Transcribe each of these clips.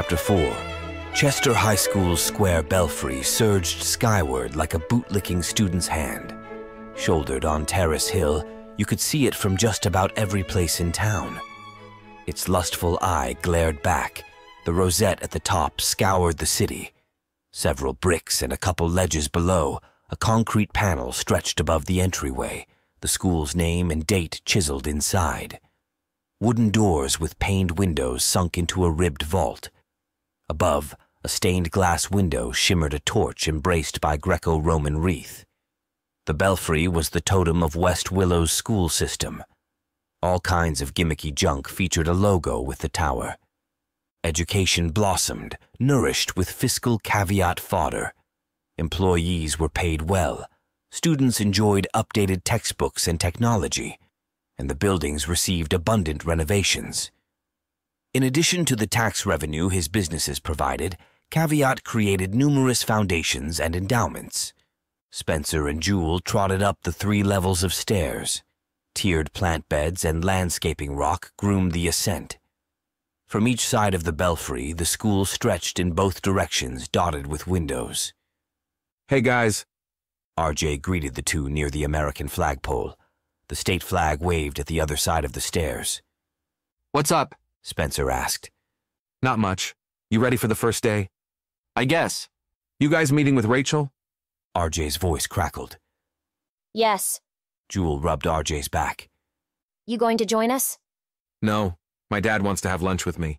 Chapter 4 Chester High School's square belfry surged skyward like a bootlicking student's hand. Shouldered on Terrace Hill, you could see it from just about every place in town. Its lustful eye glared back. The rosette at the top scoured the city. Several bricks and a couple ledges below, a concrete panel stretched above the entryway, the school's name and date chiseled inside. Wooden doors with paned windows sunk into a ribbed vault. Above, a stained glass window shimmered a torch embraced by Greco-Roman wreath. The belfry was the totem of West Willow's school system. All kinds of gimmicky junk featured a logo with the tower. Education blossomed, nourished with fiscal caveat fodder. Employees were paid well. Students enjoyed updated textbooks and technology, and the buildings received abundant renovations. In addition to the tax revenue his businesses provided, Caveat created numerous foundations and endowments. Spencer and Jewel trotted up the three levels of stairs. Tiered plant beds and landscaping rock groomed the ascent. From each side of the belfry, the school stretched in both directions, dotted with windows. Hey guys, RJ greeted the two near the American flagpole. The state flag waved at the other side of the stairs. What's up? Spencer asked. not much. You ready for the first day? I guess. You guys meeting with Rachel? RJ's voice crackled. Yes. Jewel rubbed RJ's back. You going to join us? No. My dad wants to have lunch with me.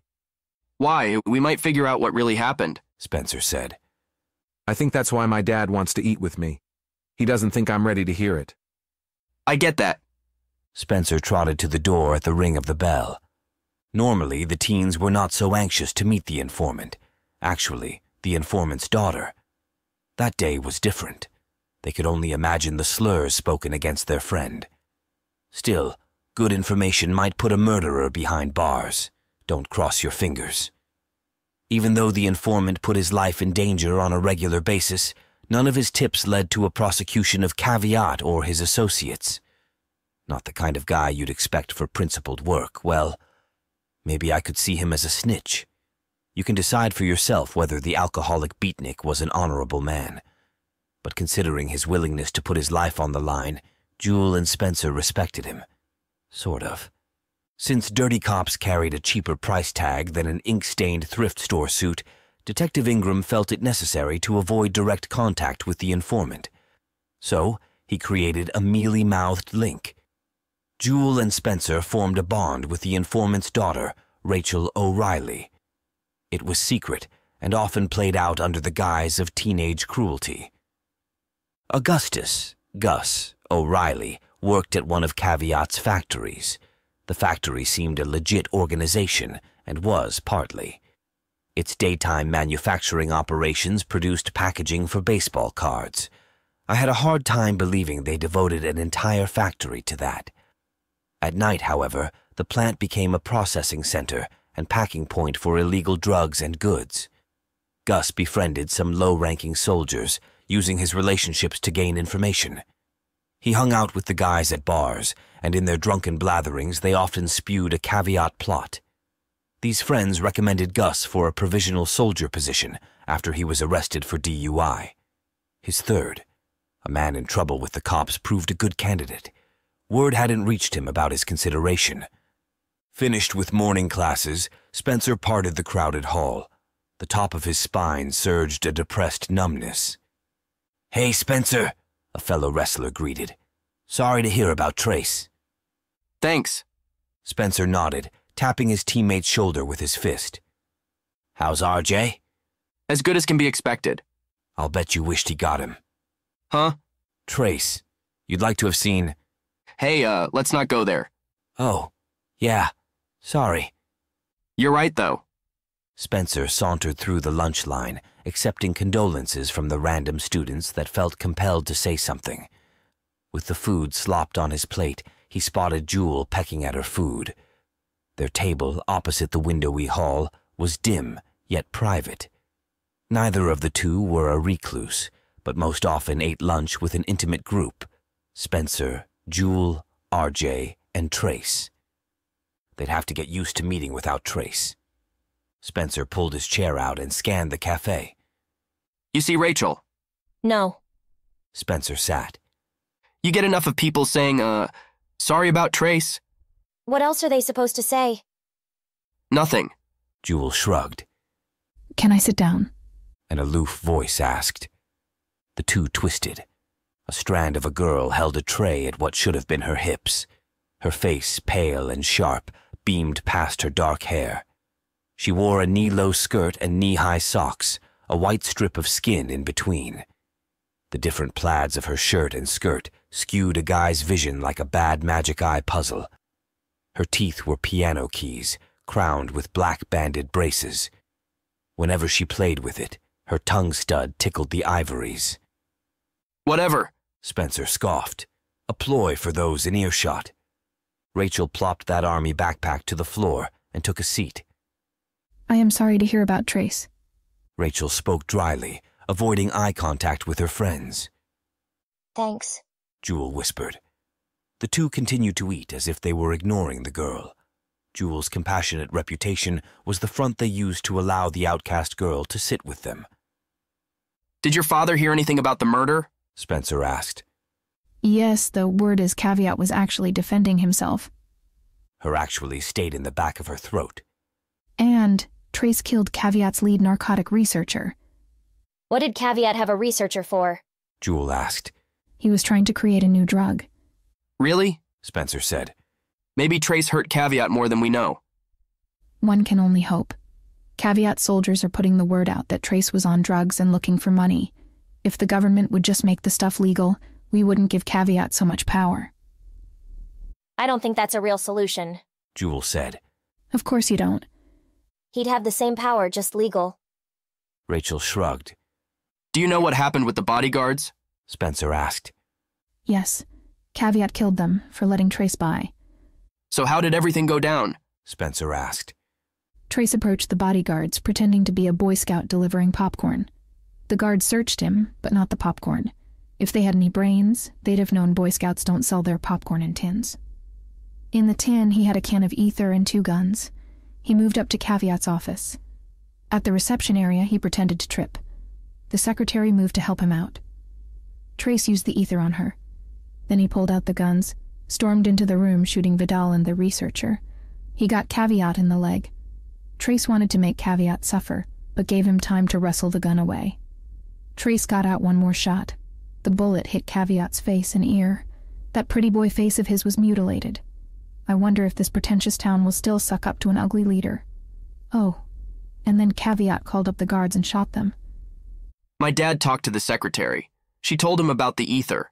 Why? We might figure out what really happened. Spencer said. I think that's why my dad wants to eat with me. He doesn't think I'm ready to hear it. I get that. Spencer trotted to the door at the ring of the bell. Normally, the teens were not so anxious to meet the informant. Actually, the informant's daughter. That day was different. They could only imagine the slurs spoken against their friend. Still, good information might put a murderer behind bars. Don't cross your fingers. Even though the informant put his life in danger on a regular basis, none of his tips led to a prosecution of Caveat or his associates. Not the kind of guy you'd expect for principled work. Well, maybe I could see him as a snitch. You can decide for yourself whether the alcoholic beatnik was an honorable man. But considering his willingness to put his life on the line, Jewel and Spencer respected him. Sort of. Since dirty cops carried a cheaper price tag than an ink-stained thrift store suit, Detective Ingram felt it necessary to avoid direct contact with the informant. So, he created a mealy-mouthed link. Jewel and Spencer formed a bond with the informant's daughter, Rachel O'Reilly. It was secret and often played out under the guise of teenage cruelty. Augustus, Gus, O'Reilly worked at one of Caveat's factories. The factory seemed a legit organization and was partly. Its daytime manufacturing operations produced packaging for baseball cards. I had a hard time believing they devoted an entire factory to that. At night, however, the plant became a processing center and packing point for illegal drugs and goods. Gus befriended some low-ranking soldiers, using his relationships to gain information. He hung out with the guys at bars, and in their drunken blatherings they often spewed a caveat plot. These friends recommended Gus for a provisional soldier position after he was arrested for DUI. His third, a man in trouble with the cops, proved a good candidate. Word hadn't reached him about his consideration. Finished with morning classes, Spencer parted the crowded hall. The top of his spine surged a depressed numbness. Hey, Spencer, a fellow wrestler greeted. Sorry to hear about Trace. Thanks. Spencer nodded, tapping his teammate's shoulder with his fist. How's RJ? As good as can be expected. I'll bet you wished he got him. Huh? Trace, you'd like to have seen. Hey, uh, let's not go there. Oh, yeah, sorry. You're right, though. Spencer sauntered through the lunch line, accepting condolences from the random students that felt compelled to say something. With the food slopped on his plate, he spotted Jewel pecking at her food. Their table, opposite the windowy hall, was dim, yet private. Neither of the two were a recluse, but most often ate lunch with an intimate group Spencer, Jewel, RJ, and Trace. They'd have to get used to meeting without Trace. Spencer pulled his chair out and scanned the cafe. You see Rachel? No. Spencer sat. You get enough of people saying, uh, sorry about Trace? What else are they supposed to say? Nothing. Jewel shrugged. Can I sit down? An aloof voice asked. The two twisted. A strand of a girl held a tray at what should have been her hips. Her face, pale and sharp, beamed past her dark hair. She wore a knee-low skirt and knee-high socks, a white strip of skin in between. The different plaids of her shirt and skirt skewed a guy's vision like a bad magic eye puzzle. Her teeth were piano keys, crowned with black banded braces. Whenever she played with it, her tongue stud tickled the ivories. Whatever. Spencer scoffed, a ploy for those in earshot. Rachel plopped that army backpack to the floor and took a seat. I am sorry to hear about Trace. Rachel spoke dryly, avoiding eye contact with her friends. Thanks. Jewel whispered. The two continued to eat as if they were ignoring the girl. Jewel's compassionate reputation was the front they used to allow the outcast girl to sit with them. Did your father hear anything about the murder? Spencer asked. Yes, the word is Caveat was actually defending himself. Her actually stayed in the back of her throat. And Trace killed Caveat's lead narcotic researcher. What did Caveat have a researcher for? Jewel asked. He was trying to create a new drug. Really? Spencer said. Maybe Trace hurt Caveat more than we know. One can only hope. Caveat soldiers are putting the word out that Trace was on drugs and looking for money. If the government would just make the stuff legal, we wouldn't give Caveat so much power. I don't think that's a real solution. Jewel said. Of course you don't. He'd have the same power, just legal. Rachel shrugged. Do you know what happened with the bodyguards? Spencer asked. Yes, Caveat killed them for letting Trace by. So how did everything go down? Spencer asked. Trace approached the bodyguards, pretending to be a Boy Scout delivering popcorn. The guards searched him, but not the popcorn. If they had any brains, they'd have known Boy Scouts don't sell their popcorn in tins. In the tin, he had a can of ether and two guns. He moved up to Caveat's office. At the reception area, he pretended to trip. The secretary moved to help him out. Trace used the ether on her. Then he pulled out the guns, stormed into the room shooting Vidal and the researcher. He got Caveat in the leg. Trace wanted to make Caveat suffer, but gave him time to wrestle the gun away. Trace got out one more shot. The bullet hit Caveat's face and ear. That pretty boy face of his was mutilated. I wonder if this pretentious town will still suck up to an ugly leader. Oh, and then Caveat called up the guards and shot them. My dad talked to the secretary. She told him about the ether.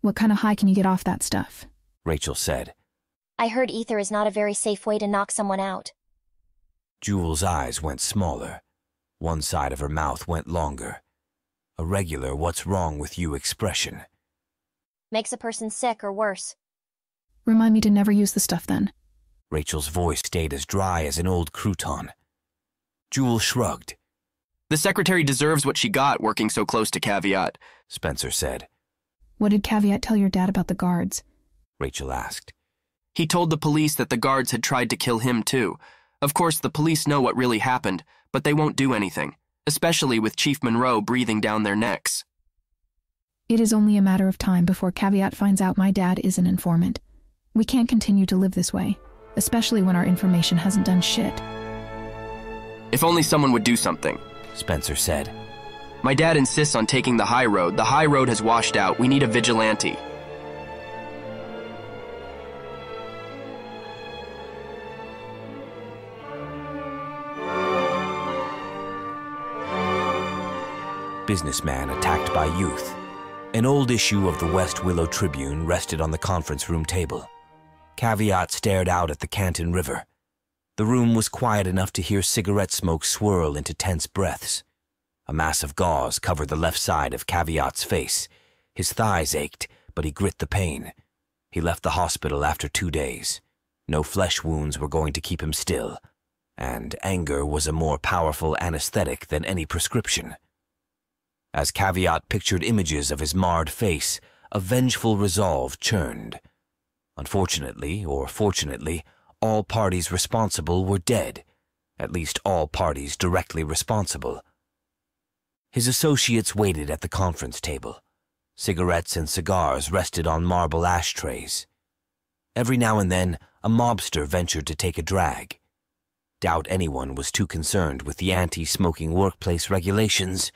What kind of high can you get off that stuff? Rachel said. I heard ether is not a very safe way to knock someone out. Jewel's eyes went smaller. One side of her mouth went longer. A regular what's wrong with you expression. Makes a person sick or worse. Remind me to never use the stuff then. Rachel's voice stayed as dry as an old crouton. Jewel shrugged. The secretary deserves what she got working so close to Caveat. Spencer said. What did Caveat tell your dad about the guards? Rachel asked. He told the police that the guards had tried to kill him too. Of course, the police know what really happened, but they won't do anything, especially with Chief Monroe breathing down their necks. It is only a matter of time before Caveat finds out my dad is an informant. We can't continue to live this way, especially when our information hasn't done shit. If only someone would do something. Spencer said. My dad insists on taking the high road. The high road has washed out. We need a vigilante. Businessman attacked by youth. An old issue of the West Willow Tribune rested on the conference room table. Caveat stared out at the Canton River. The room was quiet enough to hear cigarette smoke swirl into tense breaths. A mass of gauze covered the left side of Caveat's face. His thighs ached, but he grit the pain. He left the hospital after two days. No flesh wounds were going to keep him still, and anger was a more powerful anesthetic than any prescription. As Caveat pictured images of his marred face, a vengeful resolve churned. Unfortunately, or fortunately, all parties responsible were dead, at least all parties directly responsible. His associates waited at the conference table. Cigarettes and cigars rested on marble ashtrays. Every now and then, a mobster ventured to take a drag. Doubt anyone was too concerned with the anti-smoking workplace regulations.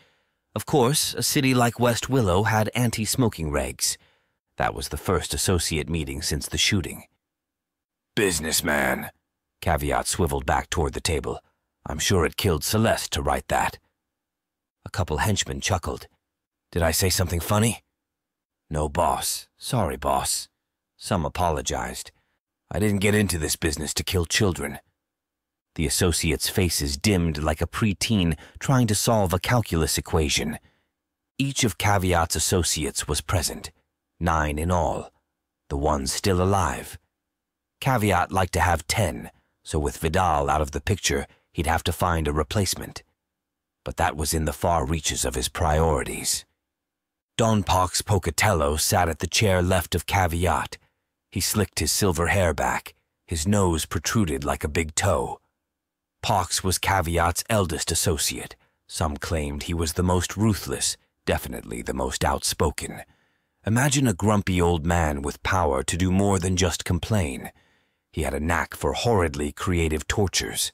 Of course, a city like West Willow had anti-smoking regs. That was the first associate meeting since the shooting. Businessman. Caveat swiveled back toward the table. I'm sure it killed Celeste to write that. A couple henchmen chuckled. Did I say something funny? No, boss. Sorry, boss. Some apologized. I didn't get into this business to kill children. The associates' faces dimmed like a preteen trying to solve a calculus equation. Each of Caveat's associates was present, nine in all, the ones still alive. Caveat liked to have ten, so with Vidal out of the picture, he'd have to find a replacement. But that was in the far reaches of his priorities. Don Pox Pocatello sat at the chair left of Caveat. He slicked his silver hair back. His nose protruded like a big toe. Pox was Caveat's eldest associate. Some claimed he was the most ruthless, definitely the most outspoken. Imagine a grumpy old man with power to do more than just complain. He had a knack for horridly creative tortures.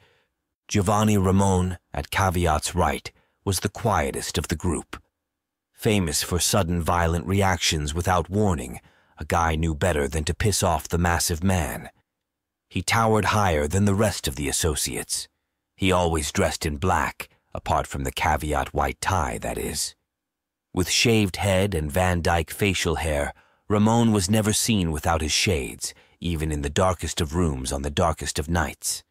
Giovanni Ramon, at Caveat's right, was the quietest of the group. Famous for sudden violent reactions without warning, a guy knew better than to piss off the massive man. He towered higher than the rest of the associates. He always dressed in black, apart from the caveat white tie, that is. With shaved head and Van Dyke facial hair, Ramon was never seen without his shades, even in the darkest of rooms on the darkest of nights.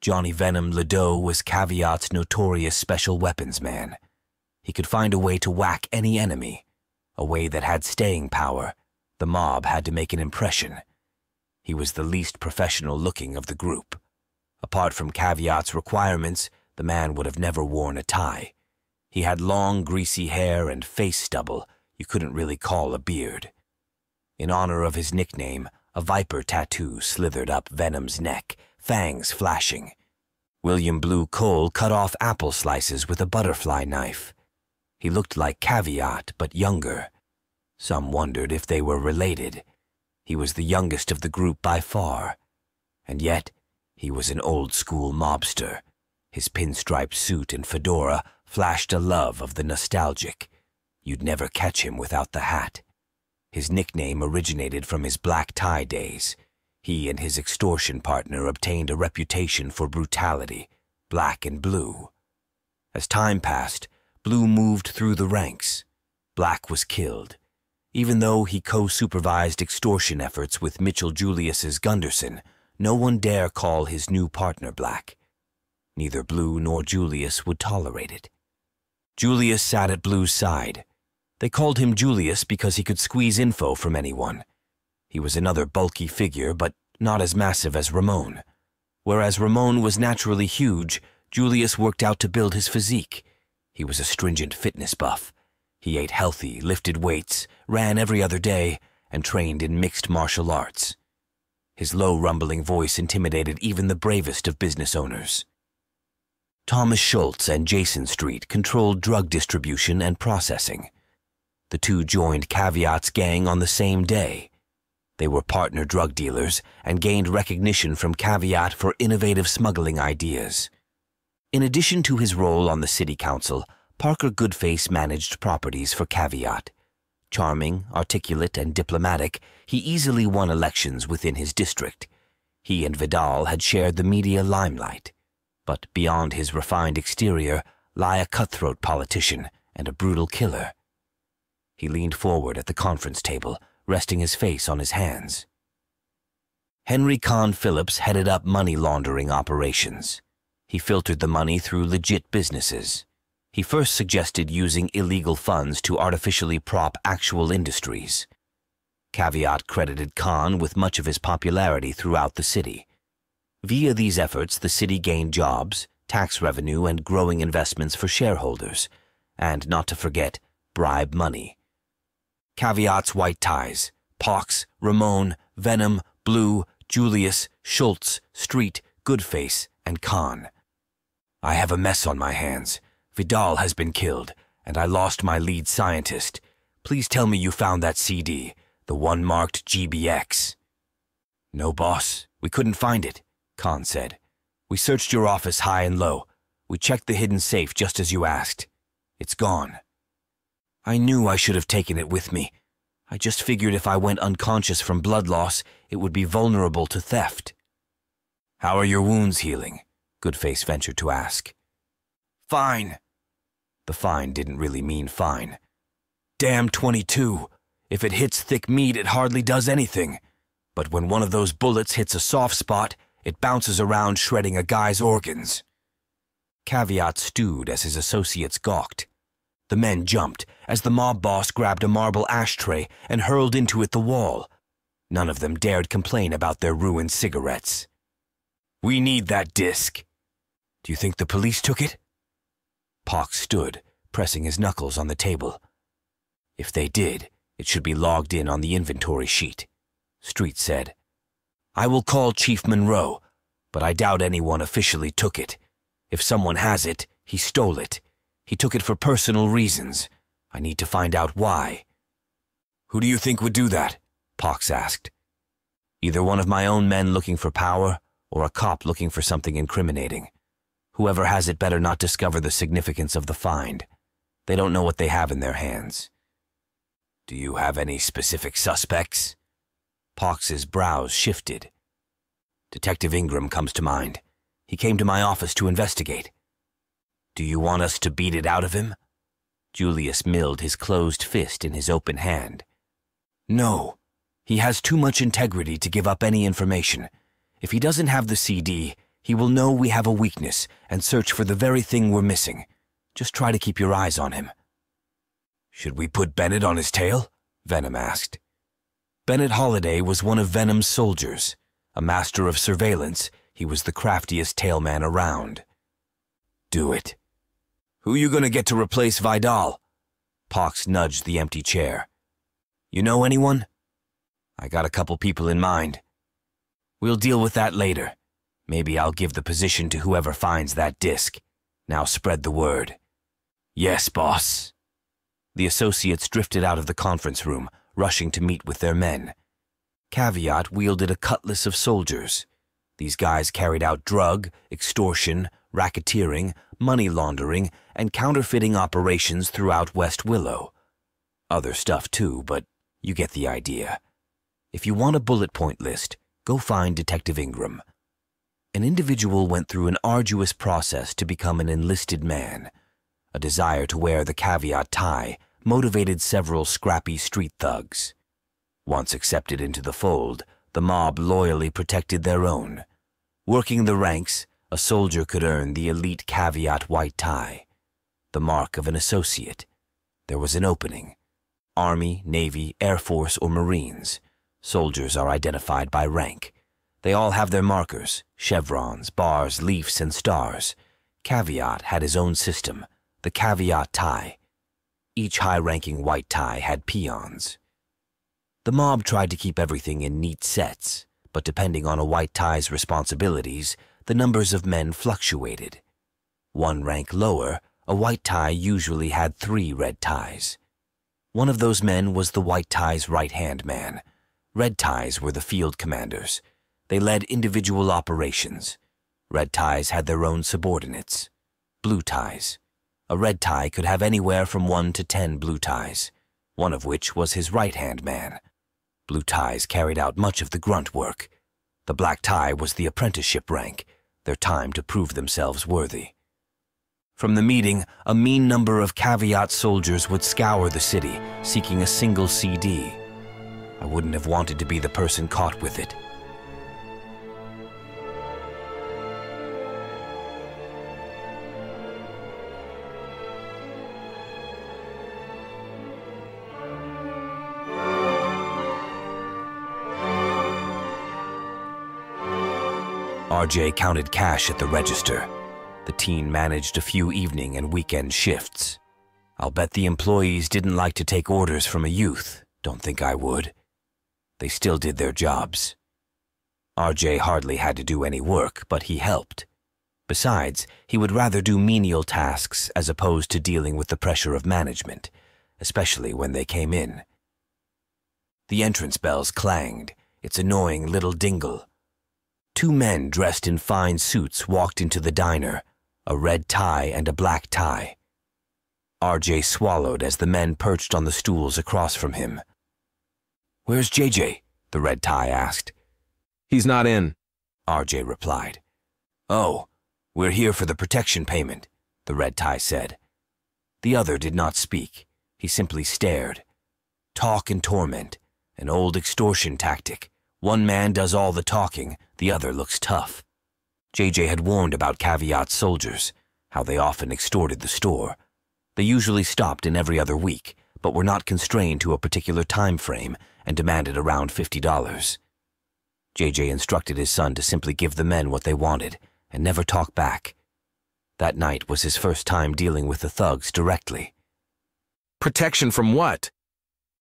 Johnny Venom Ledoux was Caveat's notorious special weapons man. He could find a way to whack any enemy, a way that had staying power. The mob had to make an impression. He was the least professional looking of the group. Apart from Caveat's requirements, the man would have never worn a tie. He had long, greasy hair and face stubble you couldn't really call a beard. In honor of his nickname, a viper tattoo slithered up Venom's neck, fangs flashing. William Blue Cole cut off apple slices with a butterfly knife. He looked like Caveat, but younger. Some wondered if they were related. He was the youngest of the group by far. And yet, he was an old-school mobster. His pinstripe suit and fedora flashed a love of the nostalgic. You'd never catch him without the hat. His nickname originated from his black tie days. He and his extortion partner obtained a reputation for brutality, black and blue. As time passed, Blue moved through the ranks. Black was killed. Even though he co-supervised extortion efforts with Mitchell Julius's Gunderson, no one dare call his new partner black. Neither Blue nor Julius would tolerate it. Julius sat at Blue's side. They called him Julius because he could squeeze info from anyone. He was another bulky figure, but not as massive as Ramon. Whereas Ramon was naturally huge, Julius worked out to build his physique. He was a stringent fitness buff. He ate healthy, lifted weights, ran every other day, and trained in mixed martial arts. His low, rumbling voice intimidated even the bravest of business owners. Thomas Schultz and Jason Street controlled drug distribution and processing. The two joined Caveat's gang on the same day. They were partner drug dealers and gained recognition from Caveat for innovative smuggling ideas. In addition to his role on the city council, Parker Goodface managed properties for Caveat. Charming, articulate, and diplomatic, he easily won elections within his district. He and Vidal had shared the media limelight. But beyond his refined exterior lie a cutthroat politician and a brutal killer. He leaned forward at the conference table, resting his face on his hands. Henry Kahn Phillips headed up money laundering operations. He filtered the money through legit businesses. He first suggested using illegal funds to artificially prop actual industries. Caveat credited Kahn with much of his popularity throughout the city. Via these efforts, the city gained jobs, tax revenue, and growing investments for shareholders, and not to forget, bribe money. Caveat's white ties, Pox, Ramon, Venom, Blue, Julius, Schultz, Street, Goodface, and Kahn I have a mess on my hands. Vidal has been killed, and I lost my lead scientist. Please tell me you found that CD, the one marked GBX. No, boss. We couldn't find it, Kahn said. We searched your office high and low. We checked the hidden safe just as you asked. It's gone. I knew I should have taken it with me. I just figured if I went unconscious from blood loss, it would be vulnerable to theft. How are your wounds healing? Goodface ventured to ask. Fine. The fine didn't really mean fine. Damn 22. If it hits thick meat, it hardly does anything. But when one of those bullets hits a soft spot, it bounces around shredding a guy's organs. Caveat stewed as his associates gawked. The men jumped as the mob boss grabbed a marble ashtray and hurled into it the wall. None of them dared complain about their ruined cigarettes. We need that disc. Do you think the police took it? Pox stood, pressing his knuckles on the table. If they did, it should be logged in on the inventory sheet. Street said. I will call Chief Monroe, but I doubt anyone officially took it. If someone has it, he stole it. He took it for personal reasons. I need to find out why. Who do you think would do that? Pox asked. Either one of my own men looking for power, or a cop looking for something incriminating. Whoever has it better not discover the significance of the find. They don't know what they have in their hands. Do you have any specific suspects? Pox's brows shifted. Detective Ingram comes to mind. He came to my office to investigate. Do you want us to beat it out of him? Julius milled his closed fist in his open hand. No. He has too much integrity to give up any information. If he doesn't have the CD, he will know we have a weakness and search for the very thing we're missing. Just try to keep your eyes on him. Should we put Bennett on his tail? Venom asked. Bennett Holliday was one of Venom's soldiers. A master of surveillance, he was the craftiest tailman around. Do it. Who you gonna get to replace Vidal? Pox nudged the empty chair. You know anyone? I got a couple people in mind. We'll deal with that later. Maybe I'll give the position to whoever finds that disc. Now spread the word. Yes, boss. The associates drifted out of the conference room, rushing to meet with their men. Caveat wielded a cutlass of soldiers. These guys carried out drug, extortion, racketeering, money laundering, and counterfeiting operations throughout West Willow. Other stuff too, but you get the idea. If you want a bullet point list, go find Detective Ingram. An individual went through an arduous process to become an enlisted man. A desire to wear the caveat tie motivated several scrappy street thugs. Once accepted into the fold, the mob loyally protected their own. Working the ranks, a soldier could earn the elite caveat white tie, the mark of an associate. There was an opening. Army, Navy, Air Force, or Marines. Soldiers are identified by rank. They all have their markers, chevrons, bars, leafs, and stars. Caveat had his own system, the caveat tie. Each high-ranking white tie had peons. The mob tried to keep everything in neat sets, but depending on a white tie's responsibilities, the numbers of men fluctuated. One rank lower, a white tie usually had three red ties. One of those men was the white tie's right-hand man. Red ties were the field commanders. They led individual operations. Red ties had their own subordinates. Blue ties. A red tie could have anywhere from one to ten blue ties, one of which was his right-hand man. Blue ties carried out much of the grunt work, the black tie was the apprenticeship rank, their time to prove themselves worthy. From the meeting, a mean number of caveat soldiers would scour the city, seeking a single CD. I wouldn't have wanted to be the person caught with it. RJ counted cash at the register. The teen managed a few evening and weekend shifts. I'll bet the employees didn't like to take orders from a youth. Don't think I would. They still did their jobs. RJ hardly had to do any work, but he helped. Besides, he would rather do menial tasks as opposed to dealing with the pressure of management, especially when they came in. The entrance bells clanged, its annoying little dingle. Two men dressed in fine suits walked into the diner, a red tie and a black tie. RJ swallowed as the men perched on the stools across from him. Where's JJ? the red tie asked. He's not in. RJ replied. Oh, we're here for the protection payment, the red tie said. The other did not speak. He simply stared. Talk and torment, an old extortion tactic. One man does all the talking, the other looks tough. JJ had warned about Caveat soldiers, how they often extorted the store. They usually stopped in every other week, but were not constrained to a particular time frame and demanded around $50. JJ instructed his son to simply give the men what they wanted and never talk back. That night was his first time dealing with the thugs directly. Protection from what?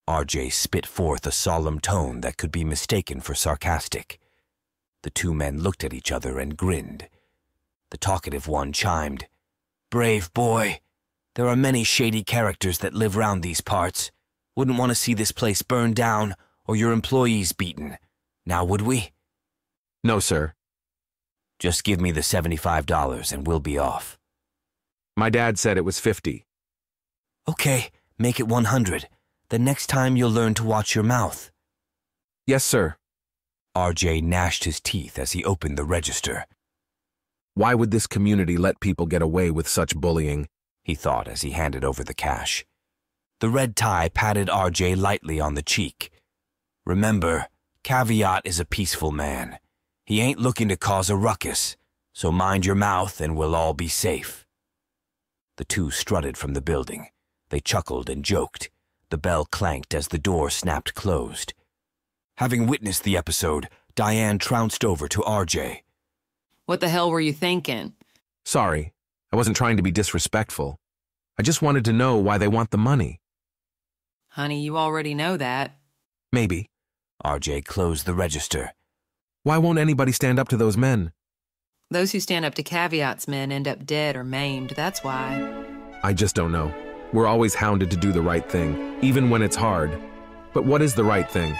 RJ spit forth a solemn tone that could be mistaken for sarcastic. The two men looked at each other and grinned. The talkative one chimed, Brave boy. There are many shady characters that live round these parts. Wouldn't want to see this place burned down or your employees beaten. Now would we? No, sir. Just give me the $75 and we'll be off. My dad said it was 50. Okay, make it 100. The next time you'll learn to watch your mouth. Yes, sir. RJ gnashed his teeth as he opened the register. Why would this community let people get away with such bullying? He thought as he handed over the cash. The red tie patted RJ lightly on the cheek. Remember, Caveat is a peaceful man. He ain't looking to cause a ruckus, so mind your mouth and we'll all be safe. The two strutted from the building. They chuckled and joked. The bell clanked as the door snapped closed. Having witnessed the episode, Diane trounced over to RJ. What the hell were you thinking? Sorry, I wasn't trying to be disrespectful. I just wanted to know why they want the money. Honey, you already know that. Maybe. RJ closed the register. Why won't anybody stand up to those men? Those who stand up to Caveat's men end up dead or maimed, that's why. I just don't know. We're always hounded to do the right thing, even when it's hard. But what is the right thing?